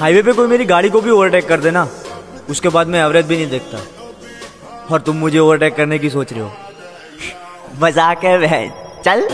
Highway पे कोई मेरी गाड़ी को भी ओवरटेक कर देना। उसके बाद मैं एवरेज भी नहीं देखता। और तुम मुझे ओवरटेक करने की सोच रहे हो। मज़ाक है बहन। चल।